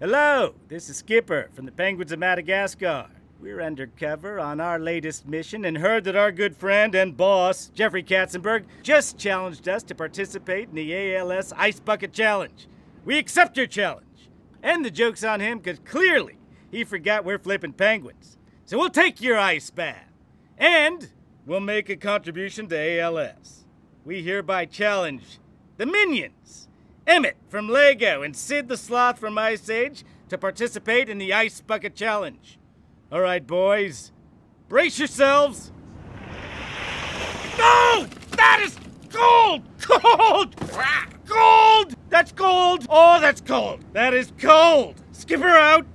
Hello, this is Skipper from the Penguins of Madagascar. We're undercover on our latest mission and heard that our good friend and boss, Jeffrey Katzenberg, just challenged us to participate in the ALS Ice Bucket Challenge. We accept your challenge. And the joke's on him because clearly he forgot we're flipping penguins. So we'll take your ice bath. And we'll make a contribution to ALS. We hereby challenge the Minions, Emmet from Lego and Sid the Sloth from Ice Age to participate in the Ice Bucket Challenge. All right, boys, brace yourselves. No! That is cold! Cold! Cold! That's cold! Oh, that's cold! That is cold! Skipper out!